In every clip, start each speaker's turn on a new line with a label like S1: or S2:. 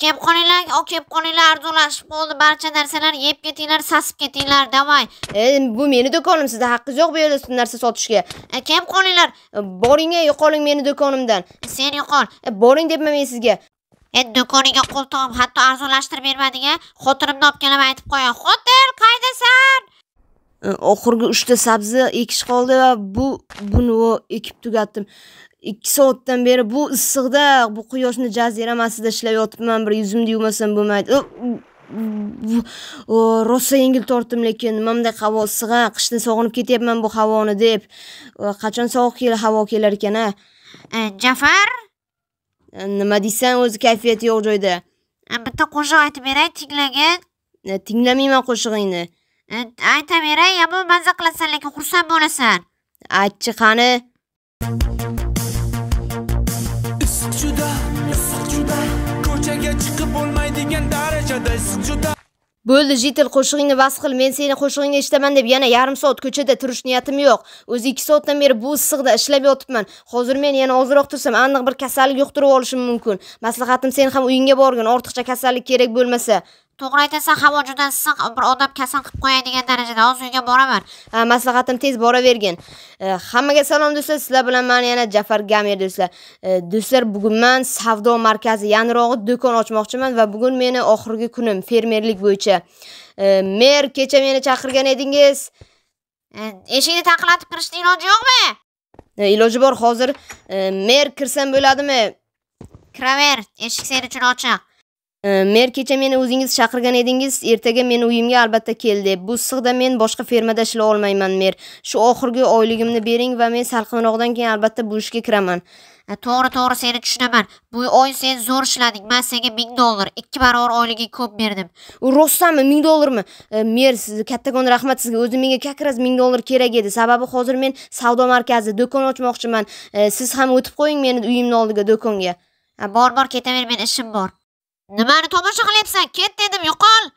S1: kelib qolinglar o kelib qolinglar arzonlashib qoldi barcha narsalar yeb ketinglar sasib ketinglar davay.
S2: E, bu meni do'konim sizda haqqingiz yo'q bu yerda narsa sotishga
S1: E, kelib qolinglar
S2: E, boring e, yo'qoling meni do'konimdan
S1: sen yo'qol
S2: E, boring debman men sizga
S1: endi do'koniga qo'l tog'ib hatto arzonlashtirib bermading a xotinimni olib kelaman aytib qo'yaman xotin qaydasan
S2: E, oxirgi uchta sabzi ekish qoldi va bu buni ekib tugatdim. Ikki soatdan beri bu issiqda bu quyoshni jaziramasida ishlab yotibman bir yuzimni yumasam bo'lmaydi. Rosa yengil tortdim lekin nima bunday havo issiq a qishni sog'inib ketyapman bu havoni deb. Qachon sovuq havo kelar ekan a?
S1: E, jafar?
S2: E, nima deysan o'zi kayfiyati yo'q joyda.
S1: E, bitta qo'shiq aytib beray tinglagin
S2: tinglamayman qo'shig'ingni
S1: aytaveray yomon mazza qilasan lekin xursand bo'lasan.
S2: Aytchi qani?
S3: Issiq juda issiq juda ko'chaga chiqib bo'lmaydigan darajada issiq juda.
S2: Bo'ldi jitil qo'shig'ingni bas qil men seni qo'shig'ingni eshitaman deb yana yarim soat ko'chada turish niyatim yo'q. O'zi ikki soatdan beri bu issiqda ishlab yotibman. Hozir men yana ozroq tursam aniq bir kasallik yuqtirib olishim mumkin. Maslahatim sen ham uyingga borgin ortiqcha kasallik kerak bo'lmasa
S1: to'g'ri aytasan havo juda issiq bir odam kasal qilib qo'yadigan darajada hozir uyga boraman.
S2: Ha, maslahatim tez boravergin E, hammaga salom do'stlar. Sizlar bilan man yana jafar gamer do'stlar. E, do'stlar bugun man savdo markazi yaqinrog'i do'kon ochmoqchiman va bugun meni oxirgi kunim fermerlik bo'yicha. E, mer kecha meni chaqirgan edingiz?
S1: Eshikni taqillatib kirishni iloji yo'qmi?
S2: Iloji bor hozir. Mer kirsam bo'ladimi?
S1: Kiraver eshik sen uchun ochiq
S2: mer kecha meni o'zingiz chaqirgan edingiz ertaga meni uyimga albatta kel deb. Bu issiqda men boshqa fermada ishlay olmayman mer. Shu oxirgi oyligimni bering va men salqinroqdan keyin albatta bu ishga kiraman.
S1: E, to'g'ri to'g'ri seni tushunaman. Bu oy sen zo'r ishlading man senga ming dollar ikki barobar oyliging ko'p berdim.
S2: Rostdanmi? Ming dollarmi? E, mer siz kattakon rahmat sizga. O'zi menga как раз ming dollar kerak edi. Sababi hozir men savdo markazi do'kon ochmoqchiman. E, siz ham o'tib qo'ying meni uyimni oldiga do'konga.
S1: Bor bor ketaver men ishim bor nimani tomosha qilyapsan? Ket dedim yo'qol.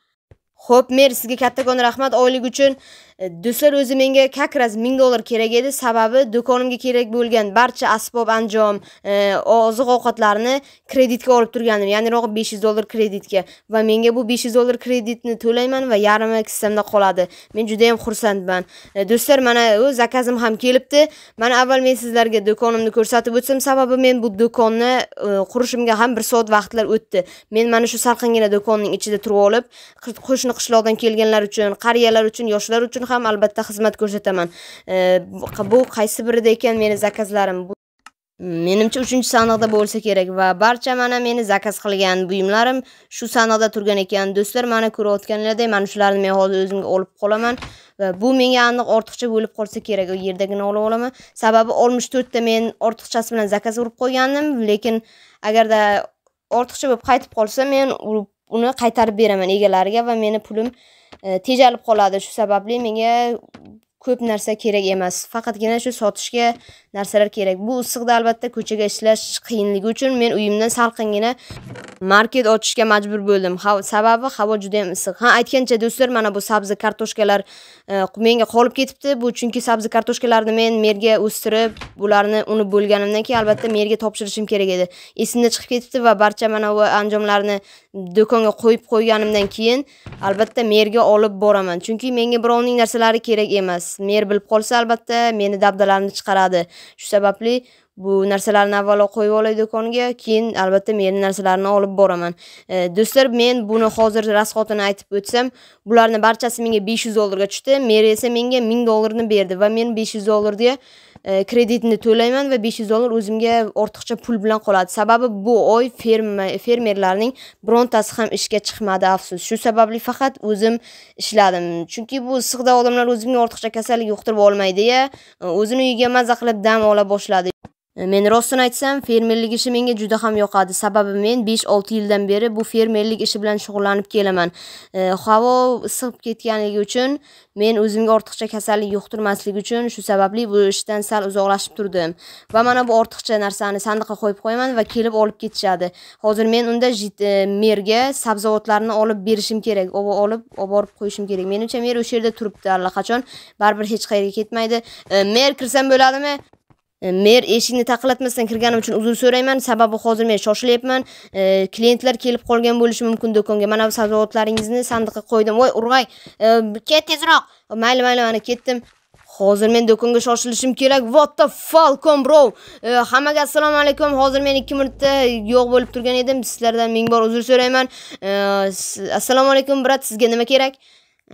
S2: Xo'p, mer sizga kattakon rahmat oylik uchun. E, do'stlar o'zi menga как раз 1000 dollar kerak edi, sababi do'konimga kerak bo'lgan barcha asbob anjom, e, oziq-ovqatlarni kreditga olib turgandim, ya'nirog'i 500 dollar kreditga va menga bu 500 dollar kreditni to'layman va yarmi kissamda qoladi. Men juda ham xursandman. E, do'stlar, mana o'z zakazim ham kelibdi. Mana avval men sizlarga do'konimni ko'rsatib o'tsam, sababi men bu do'konni qurishimga ham bir soat vaqtlar o'tdi. Men mana shu salqingina do'konning ichida turib olib, qo'shni qo'shni qishloqdan kelganlar uchun, qariyalar uchun, yoshlar uchun ham albatta xizmat ko'rsataman. E, bu- qaysi birida ekan meni zakazlarim? Bu Menimcha 3-sandiqda bo'lsa kerak va barcha mana meni zakaz qilgan buyumlarim shu sandiqda turgan ekan. Do'stlar, mana ko'rayotganlaringdek, mana shularni men hozir o'zimga olib qolaman va bu menga aniq ortiqcha bo'lib qolsa kerak. U yerdagini olib olaman. Sababi 64 ta men ortiqchasi bilan zakaz urib qo'ygandim, lekin agarda ortiqcha bo'lib qaytib qolsa, men uni qaytarib beraman egalariga va meni pulim e, tejalib qoladi. Shu sababli menga ko'p narsa kerak emas. Faqatgina shu sotishga narsalar kerak. Bu issiqda albatta ko'chaga ishlash qiyinligi uchun men uyimdan salqingina market ochishga majbur bo'ldim. Ha- sababi havo juda ham issiq. Ha, aytgancha do'stlar, mana bu sabzi kartoshkalar e, menga qolib ketibdi. Bu chunki sabzi kartoshkalarni men merga o'stirib, bularni unib bo'lganimdan keyin albatta merga topshirishim kerak edi. Esimda chiqib ketibdi va barcha mana bu anjomlarni do'konga qo'yib qo'yganimdan keyin albatta merga olib boraman. Chunki menga birovning narsalari kerak emas. Mer bilib qolsa albatta meni dabdalarimni chiqaradi. Shu sababli bu narsalarni avvalo qo'yib olay do'konga, keyin albatta meni narsalarini olib boraman. E, do'stlar, men buni hozir расходini aytib o'tsam, bularni barchasi menga 500 dollarga tushdi. Mer esa menga 1000 dollarni berdi va men 500 dollarga E, kreditni to'layman va 500 dollar o'zimga ortiqcha pul bilan qoladi. Sababi bu oy fermerlarning birontasi ham ishga chiqmadi afsus. Shu sababli faqat o'zim ishladim. Chunki bu issiqda odamlar o'zimga ortiqcha kasallik yuqtirib olmaydi-ya. E, o'zini uyiga maza qilib dam ola boshladi. Men rostini aytsam, fermerlik ishi menga juda ham yoqadi. Sababi men 5-6 yildan beri bu fermerlik ishi bilan shug'ullanib kelaman. Havo issiqib ketganligi uchun men o'zimga ortiqcha kasallik yuqtirmaslik uchun shu sababli bu ishdan sal uzoqlashib turdim. Va mana bu ortiqcha narsani sandiqqa qo'yib qo'yaman va kelib olib ketishadi. Hozir men unda jit- e, merga sabzavotlarni olib berishim kerak, olib olib olib borib qo'yishim kerak. Menimcha mer o'sha yerda turibdi allaqachon, baribir hech qayerga ketmaydi. Mer kirsam bo'ladimi? Mer eshikni taqillatmasdan kirganim uchun uzr so'rayman. Sababi hozir men shoshilyapman. E, klientlar kelib qolgan bo'lishi mumkin do'konga. Mana bu sabzavotlaringizni sandiqqa qo'ydim. Voy urg'ay E,
S1: ket tezroq.
S2: Mayli mayli mana ketdim. Hozir men do'konga shoshilishim kerak. What the falcon bro? E, hammaga assalomu alaykum. Hozir men ikki minutda yo'q bo'lib turgan edim. Sizlardan ming bor uzr so'rayman. E, assalomu alaykum brat sizga nima kerak?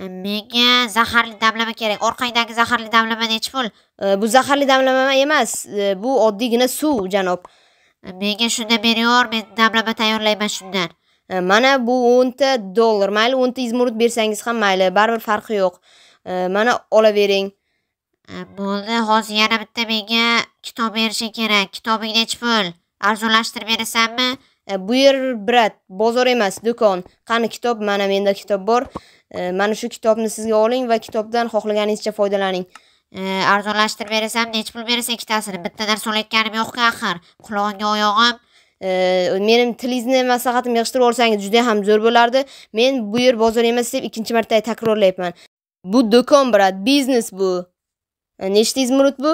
S1: Menga zaharli damlama kerak. Orqangdagi zaharli damlama nechi pul?
S2: E, bu zaharli damlama emas. E, bu oddiygina suv janob.
S1: Menga shunda beraver men damlama tayyorlayman shundan.
S2: E, mana bu o'nta dollar. Mayli o'nta izmurud bersangiz ham mayli. Baribir farqi yo'q. E, mana olavering.
S1: E, bo'ldi. Hozir yana bitta menga kitob berishing kerak. Kitobing nechi pul? Arzonlashtirib berasanmi?
S2: E, bu yer brat. Bozor emas do'kon. Qani kitob? Mana menda kitob bor. E, mana shu kitobni sizga oling va kitobdan xohlaganingizcha foydalaning.
S1: Arzonlashtirib berasam nechi pul berasan ikkitasini. Bittadan so'layotganim yo'qku axir. Qulog'imga oyog'im.
S2: Menim tilingizni maslahatim yig'ishtirib olsangiz juda ham zo'r bo'lardi. Men bu yer bozor emas deb ikkinchi marta takrorlayapman. Bu do'kon brat biznes bu. Nechta izmurud bu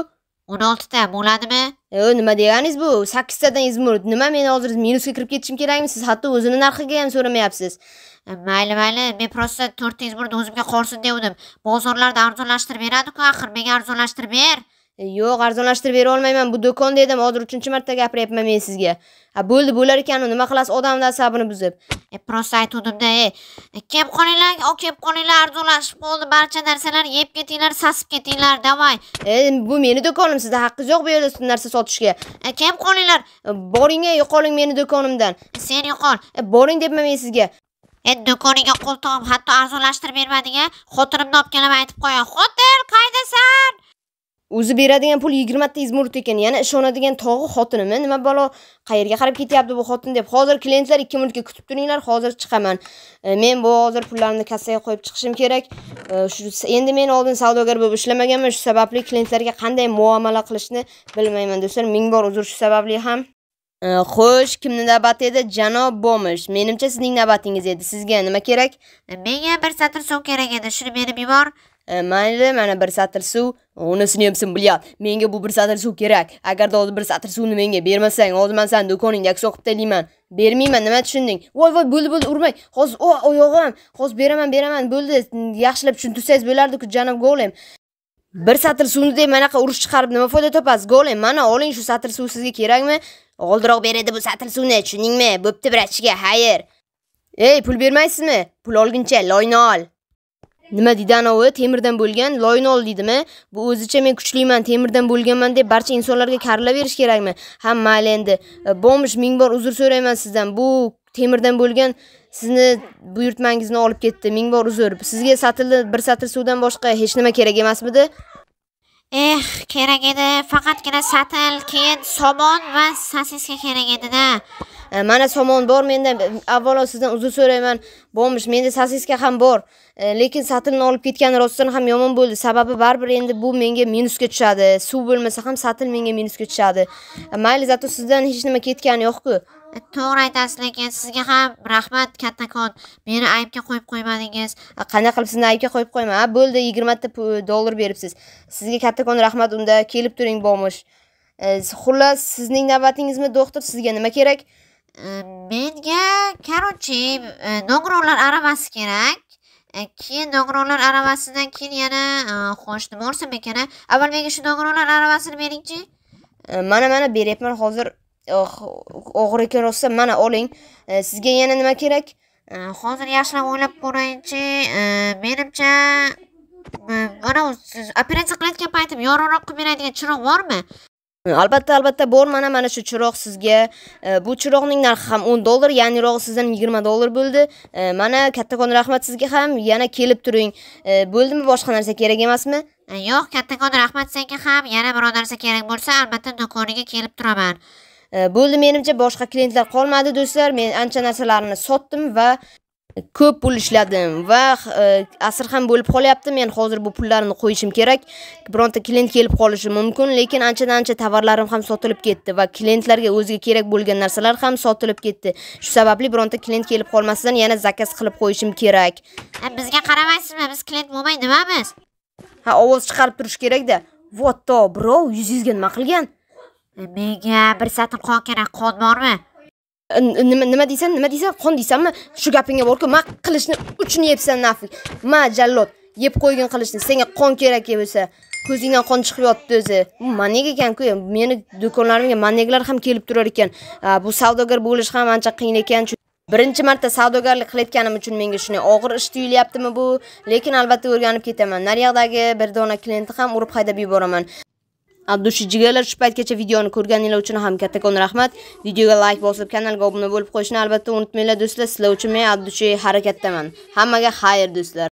S1: o'n oltita bo'ladimi?
S2: E, nima deganingiz bu? Sakkiztadan izmurud nima men hozir minusga kirib ketishim kerakmi? Siz hatto o'zini narxiga ham so'ramayapsiz.
S1: E, mayli mayli. Men просто to'rtta izmurni o'zimga qolsin devdim. Bozorlarda arzonlashtirib beradiku axir. Menga arzonlashtirib ber
S2: yo'q arzonlashtirib bera olmayman bu do'kon dedim hozir uchinchi marta gapiryapman men sizga. Bo'ldi bo'lar ekanu nima qilasiz odamni asabini buzib.
S1: E, просто aytuvdimda e e, kelib qolinglar o kelib qolinglar arzonlashib qoldi barcha narsalar yeb ketinglar sasib ketinglar davay.
S2: E, bu meni do'konim sizda haqqingiz yo'q bu yerda narsa sotishga.
S1: E, kelib qolinglar
S2: E, boring e, yo'qoling meni do'konimdan.
S1: Sen yo'qol.
S2: E, boring debman men sizga.
S1: Endi do'koniga qo'l tog'im hatto arzonlashtirib bermading a xotinimni olib kelaman aytib qo'yaman xotin qaydasan
S2: o'zi beradigan pul yigirmata izmurut ekan. Yana ishonadigan tog'i xotinimi nima balo qayerga qarab ketyapti bu xotin deb. Hozir klientlar ikki minutga kutib turinglar hozir chiqaman. E, men bu hozir pullarni kassaga qo'yib chiqishim kerak. E, shu endi men oldin savdogar bo'lib ishlamaganman. Shu sababli klientlarga qanday muomala qilishni bilmayman do'stlar. Ming bor uzr shu sababli ham. E, xo'sh kimni navbati edi? Janob bomish. Menimcha sizning navbatingiz edi. Sizga nima kerak?
S1: Menga bir satr so'm kerak edi. Shuni berib yubor.
S2: Mayli mana bir satr suv unisini ham sen bilyapti menga bu bir satr suv kerak agarda hozir bir satr suvni menga bermasang hozir man sani do'koningga soqib tashlayman bermayman nima tushunding voy voy bo'ldi bo'ldi urmang hozir o oyog'im hozir beraman beraman bo'ldi yaxshilab tushuntirsangiz bo'lardiku janob golem bir satr suvni deb manaqa urush chiqarib nima foyda topasiz golem mana oling shu satr suv sizga kerakmi oldinroq beradi bu satr suvni tushundingmi bo'pti vrachga xayr ey pul bermaysizmi pul olguncha loyni ol nima deydi anovi temirdan bo'lgan loyni ol deydimi bu o'zicha men kuchliman temirdan bo'lganman deb barcha insonlarga karilaberish kerakmi? Ha mayli endi. E, Bomish ming bor uzr so'rayman sizdan. Bu temirdan bo'lgan sizni buyurtmangizni olib ketdi ming bor uzr. Sizga satildi bir satr suvdan boshqa hech nima kerak emasmidi?
S1: Eh kerak edi. Faqatgina satil keyin somon va sosiska kerak edida.
S2: Mana somon bor menda avvalo sizdan uzr so'rayman. Bomish menda sosiska ham bor. E, lekin satilni olib ketgani rostdan ham yomon bo'ldi. Sababi baribir endi bu menga minusga tushadi. Suv bo'lmasa ham satil menga minusga tushadi. E, mayli zato sizdan hech nima ketgani yo'qku.
S1: To'g'ri aytasiz lekin sizga ham rahmat kattakon. Meni aybga qo'yib qo'ymadingiz.
S2: A, qanday qilib sizni aybga qo'yib qo'yman ha bo'ldi yigirmata dollar beribsiz. Sizga kattakon rahmat unda kelib turing bomish xullas sizning navbatingizmi doktor sizga nima kerak
S1: menga короче e, nogironlar aravasi kerak. E, keyin nogironlar aravasidan keyin yana e, xo'sh nima olsam ekan avval menga shu nogironlar aravasini beringchi
S2: mana mana beryapman. Hozir og'ir ekan rostdan mana oling. Sizga yana nima kerak?
S1: Hozir yaxshilab o'ylab ko'raychi E, menimcha mana siz operatsiya qilayotgan paytim yorug'roq qilib beradigan chiroq bormi
S2: albatta albatta bor mana mana shu chiroq sizga. E, bu chiroqning narxi ham 10 dollar ya'nirog'i sizdan 20 dollar bo'ldi. E, mana kattakon rahmat sizga ham yana kelib turing. E, bo'ldimi boshqa narsa kerak emasmi?
S1: Yo'q kattakon rahmat senga ham yana biror narsa kerak bo'lsa albatta do'koniga kelib turaman.
S2: Bo'ldi menimcha boshqa klientlar qolmadi do'stlar. Men ancha narsalarni sotdim va ko'p pul ishladim va e, asr ham bo'lib qolyapti. Men hozir bu pullarni qo'yishim kerak. Bironta klient kelib qolishi mumkin lekin anchadan ancha tovarlarim ham sotilib ketdi va klientlarga o'ziga kerak bo'lgan narsalar ham sotilib ketdi. Shu sababli bironta klient kelib qolmasidan yana zakaz qilib qo'yishim kerak.
S1: Bizga qaramaysizmi? Biz klient bo'lmay nimamiz?
S2: Ha ovoz chiqarib turish kerakda. Votto bro yuzingizga nima qilgan?
S1: Menga bir satr qon kerak qon bormi
S2: nima nima deysan nima deysan? Qon deysanmi? Shu gapingga borku ma qilichni uchini yebsan nafik ma jallod yeb qo'ygin qilichni senga qon kerak bo'lsa ko'zingdan qon chiqib yotibdi o'zi. Bu manega ekanku meni do'konlarimga manegalar ham kelib turar ekan. Bu savdogar bo'lish ham ancha qiyin ekan. Birinchi marta savdogarlik qilayotganim uchun menga shunday og'ir ish tuyulyaptimi bu? Lekin albatta o'rganib ketaman. Naryoqdagi bir dona klientni ham urib haydab yuboraman. Abdushi jigarlar shu paytgacha videoni ko'rganinglar uchun ham kattakon rahmat. Videoga like bosib, kanalga obuna bo'lib qo'yishni albatta unutmanglar do'stlar. Sizlar uchun men Abdushi harakatdaman. Hammaga xayr do'stlar.